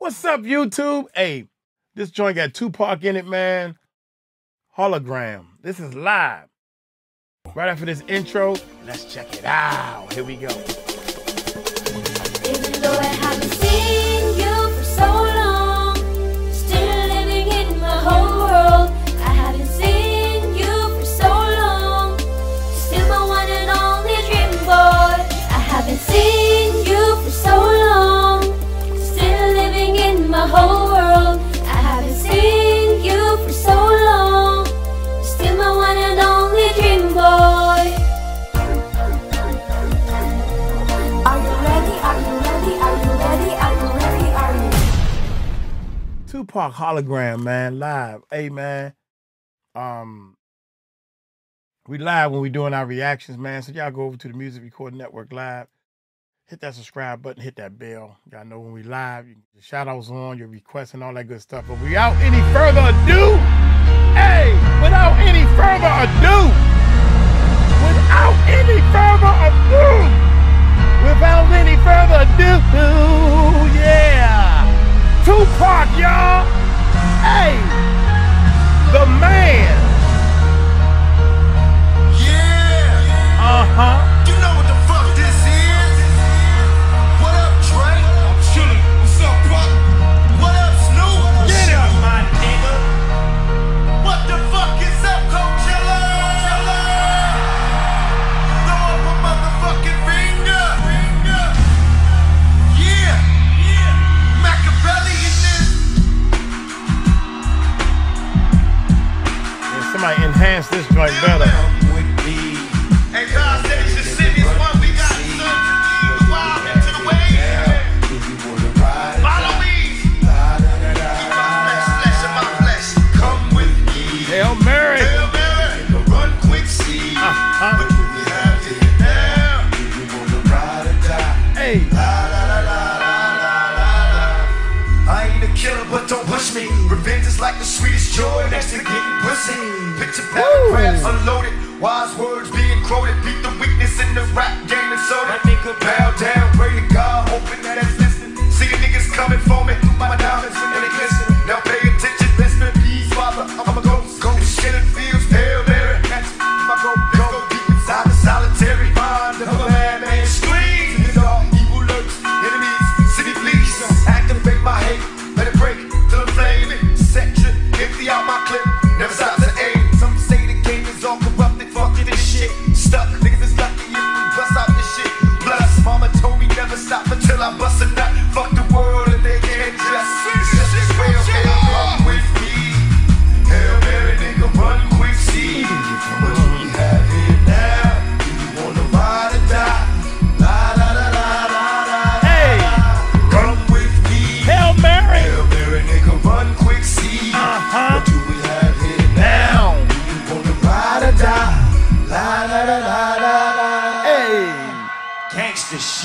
What's up, YouTube? Hey, this joint got Tupac in it, man. Hologram. This is live. Right after this intro, let's check it out. Here we go. Tupac hologram, man, live. Hey, man. Um, we live when we doing our reactions, man. So y'all go over to the Music Recording Network live. Hit that subscribe button, hit that bell. Y'all know when we live, you get shout outs on, your requests, and all that good stuff. But without any further ado, hey, without any further ado, without any further Picture paragraphs unloaded, wise words being quoted. Beat the weakness in the rap game and soda. That nigga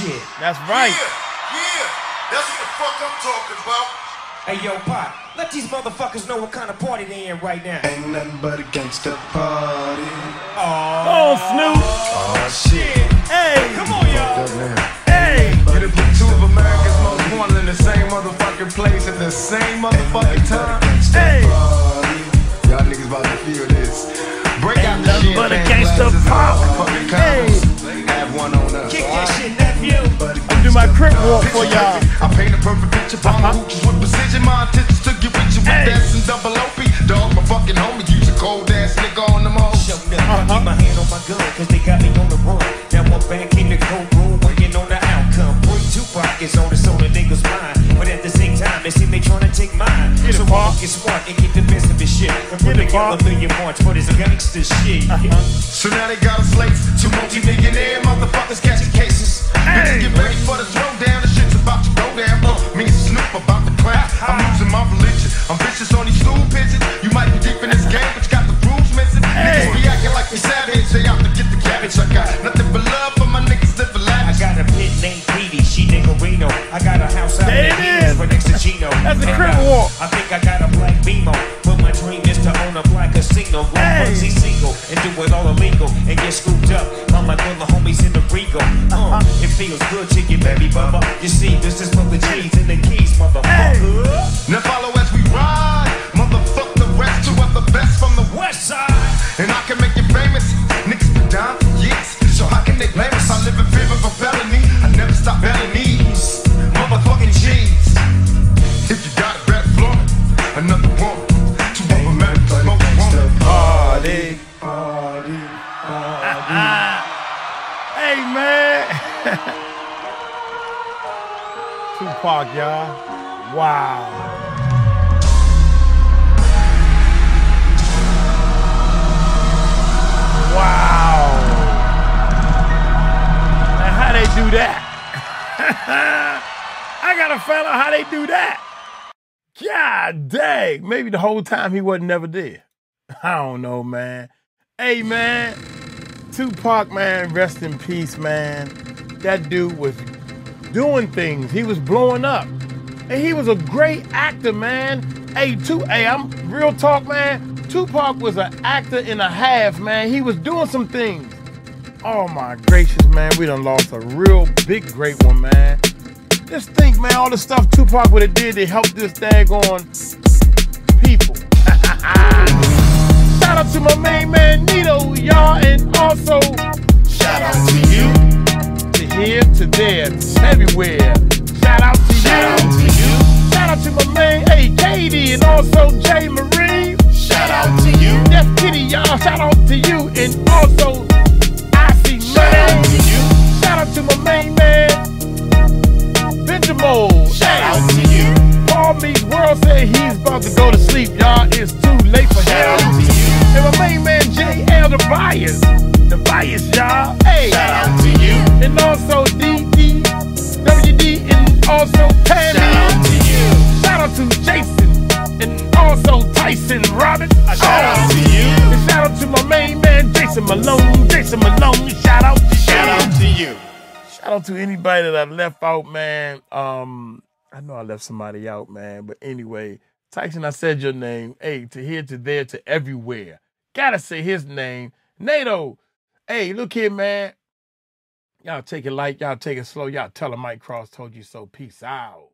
shit. that's right. Yeah, yeah, that's what the fuck I'm talking about. Hey yo, Pop, let these motherfuckers know what kind of party they in right now. Ain't nothing but a gangster party. Oh, Snoop. Oh shit. Hey, Come on, y'all. hey. You done put two of America's most wanted in the same motherfucking place at the same motherfucking time. Hey. Y'all niggas about to feel this. Break out the nothing shit, but a man. gangsta Glasses pop. Hey. Have one on us. Kick that shit, nephew. I'm do my crip walk for y'all. I paint a perfect picture, bomb Uh-huh. hooches with precision. My intentions to get with you with Hey. that and double OP. Dog, my fucking homie, use a cold ass nigga on the most. Show up, I keep my hand on my gun, cause they got me on the run. Now I'm back in the courtroom, waiting on the outcome. Boy, Tupac is on the soul of niggas' mind. But at the same time, they seem they trying to take mine. Get it, so Paul. I'ma get smart and get the best of his shit. And put Get together a million march for this gangster shit. Uh-huh. So now they got us late. Two multi-millionaire motherfuckers catching cases. Bitches get ready ego. Uh, it feels good to get baby bubba. You see, this is for the G's and the keys, motherfucker. Hey. Now follow as we ride. Motherfuck the rest, two of the best from the west side. And I can make you famous. Niggas been down for years. So how can they blame us? I live in fear of a felony. I never stop felonies. Motherfucking G's. If you got a red floor, another one. Two of them, smoke one. Party, party, party. Ah, ah. Hey, man. Tupac, y'all. Wow. Wow. Now, how they do that? I gotta find out how they do that. God dang. Maybe the whole time he wasn't never there. I don't know, man. Hey, man. Tupac, man, rest in peace, man. That dude was doing things. He was blowing up. And he was a great actor, man. Hey, two, hey, I'm real talk, man. Tupac was an actor and a half, man. He was doing some things. Oh my gracious, man. We done lost a real big, great one, man. Just think, man, all the stuff Tupac would have did to help this daggone people. everywhere. Shout out to Shout out you. to you. Shout out to my man, hey, Katie, and also Jay Marie. Shout out to you. Yes, Kitty, y'all. Shout out to you, and also I see Shout out to you. Shout out to my main man, Benjamin. Shout out to you. Paul Meets World said he's about to go to sleep, y'all. It's too late for him. Shout him. out to you. And my main man, J.L. the Bias. The Bias, y'all. Hey. Shout out to you. And also D.D. Also Tammy. Shout out to you. Shout out to Jason. And also Tyson Robin. Shout out to you. And shout out to my main man, Jason Malone. Jason Malone, shout out to Shout out to you. Shout out to anybody that I left out, man. Um, I know I left somebody out, man. But anyway, Tyson, I said your name. Hey, to here, to there, to everywhere. Gotta say his name. NATO. Hey, look here, man. Y'all take it light. Y'all take it slow. Y'all tell Mike Cross told you so. Peace out.